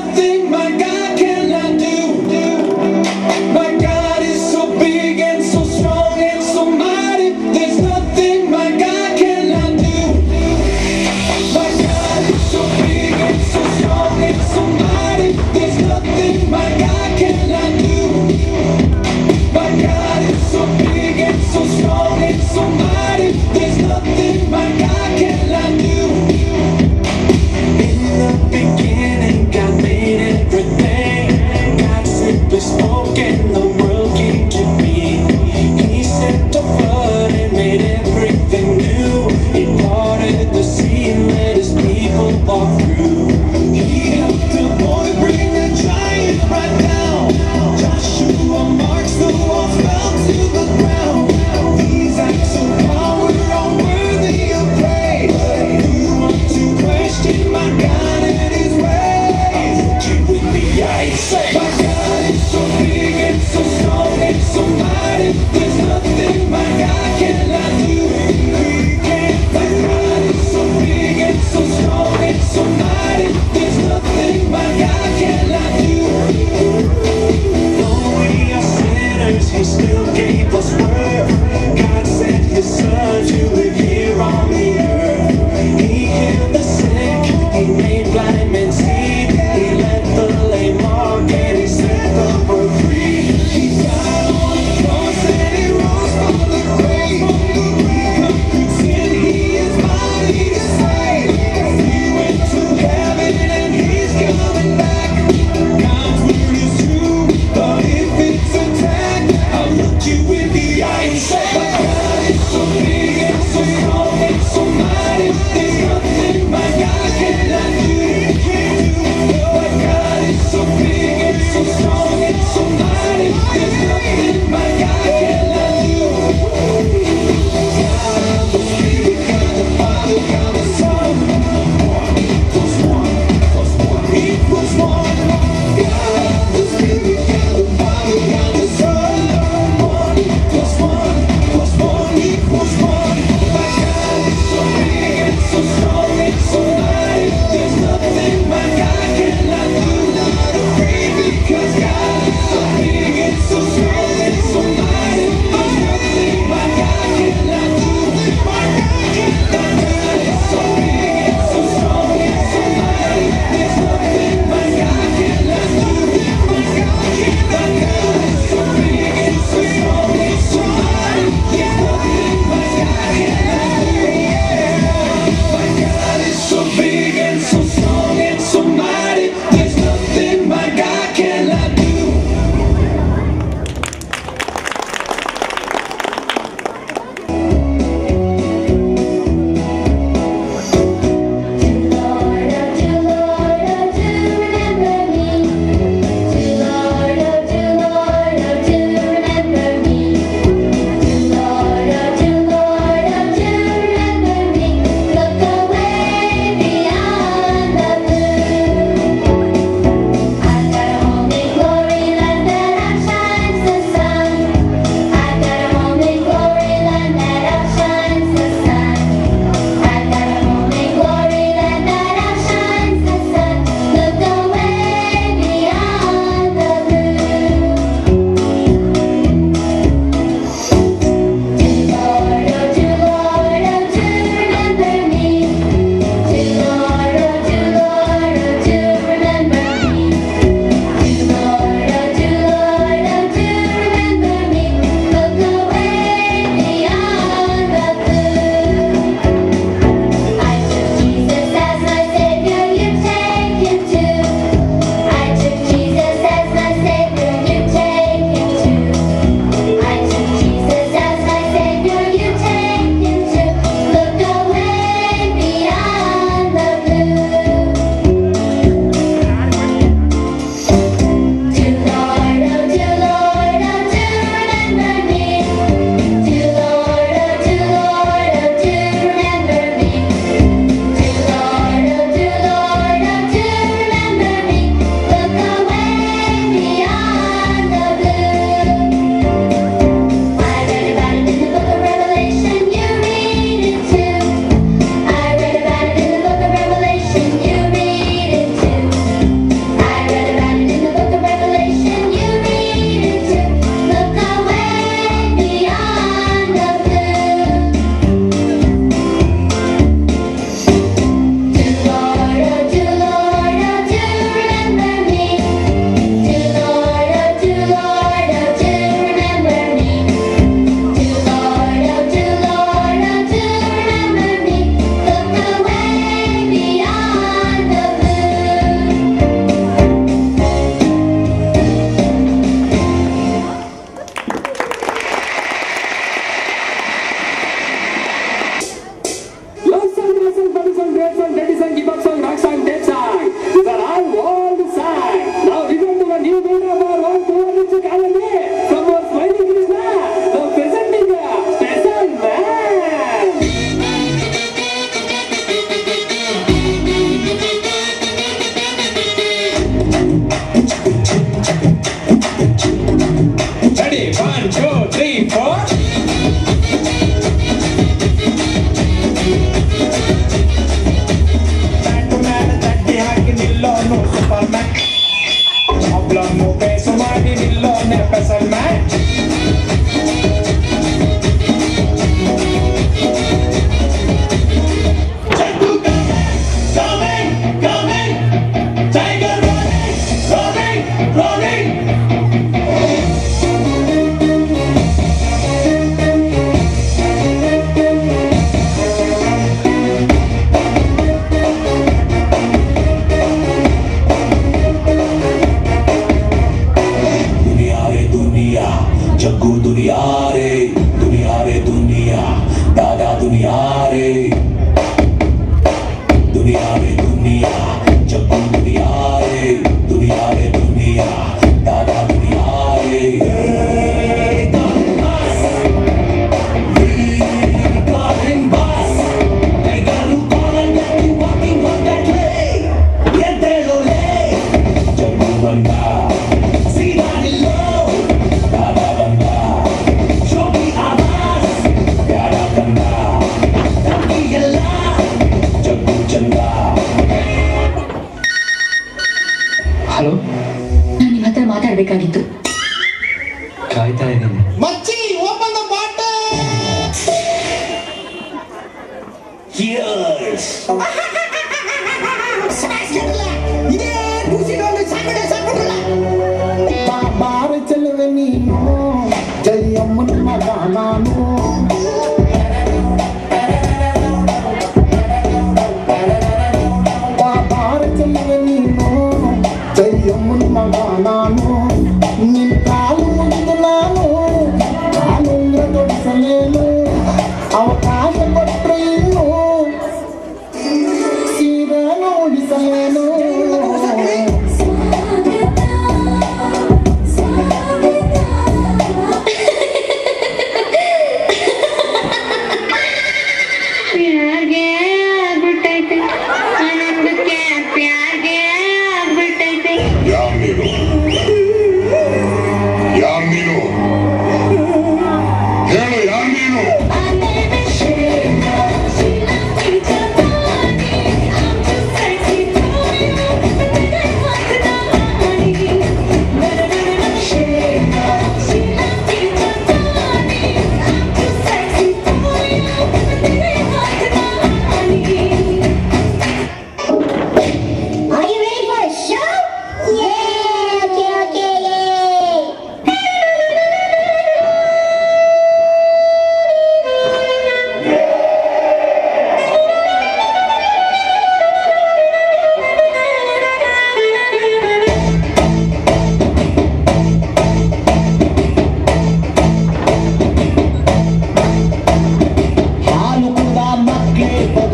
nothing my still gave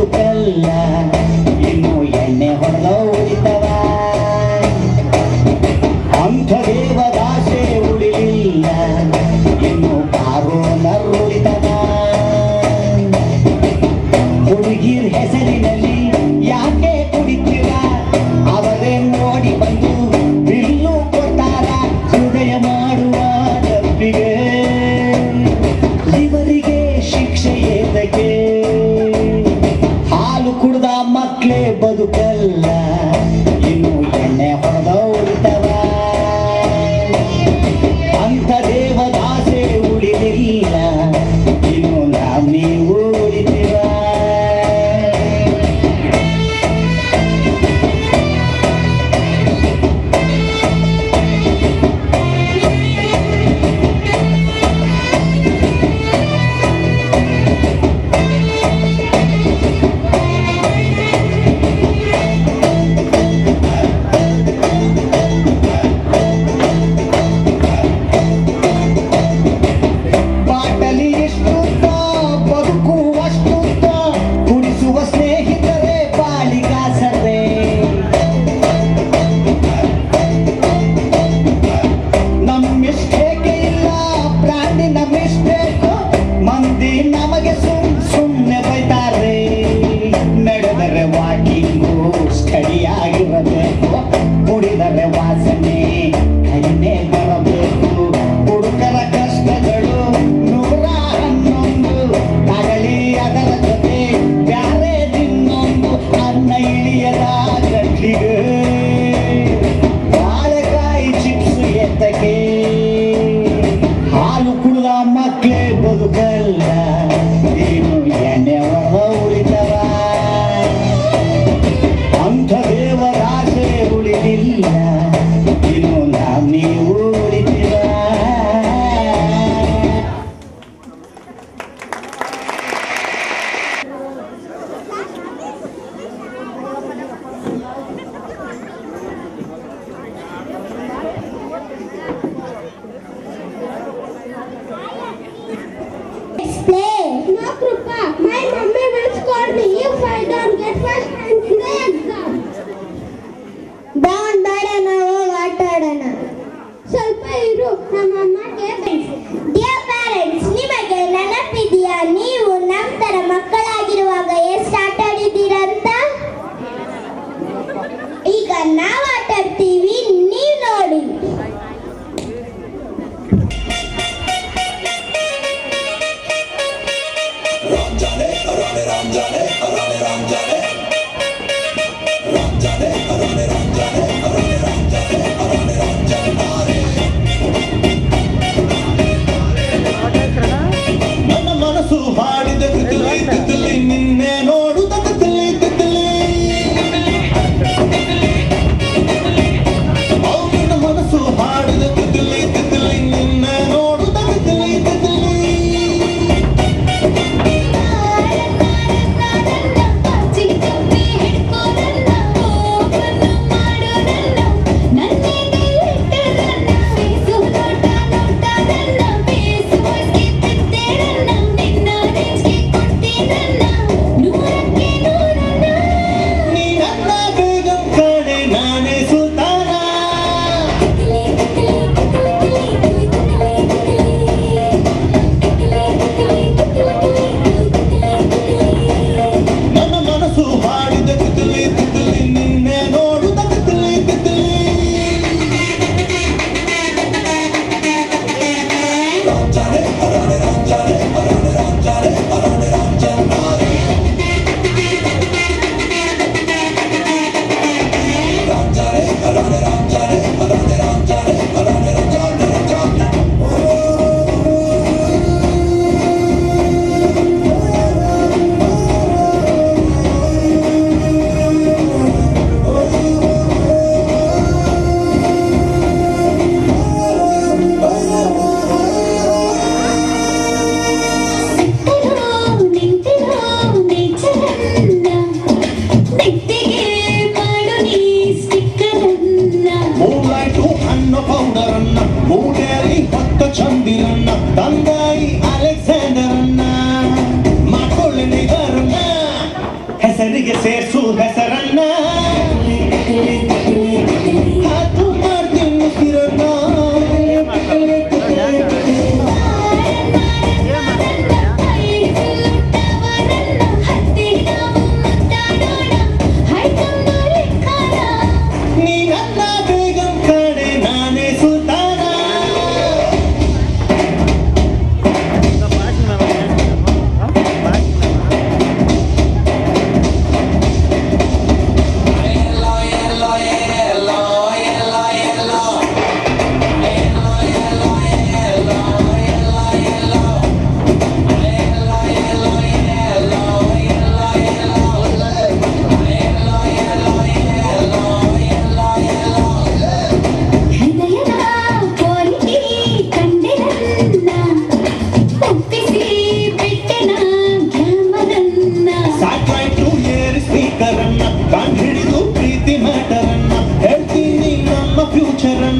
do pé. になんだ ನಾನು ಹಿಡಿದು ಪ್ರೀತಿ ಮಾಡೋಣ ಹೇಳ್ತೀನಿ ನಮ್ಮ ಫ್ಯೂಚರ್ ಅನ್ನ.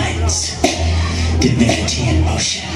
divinity in motion.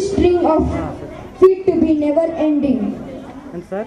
string of feet to be never ending. And sir?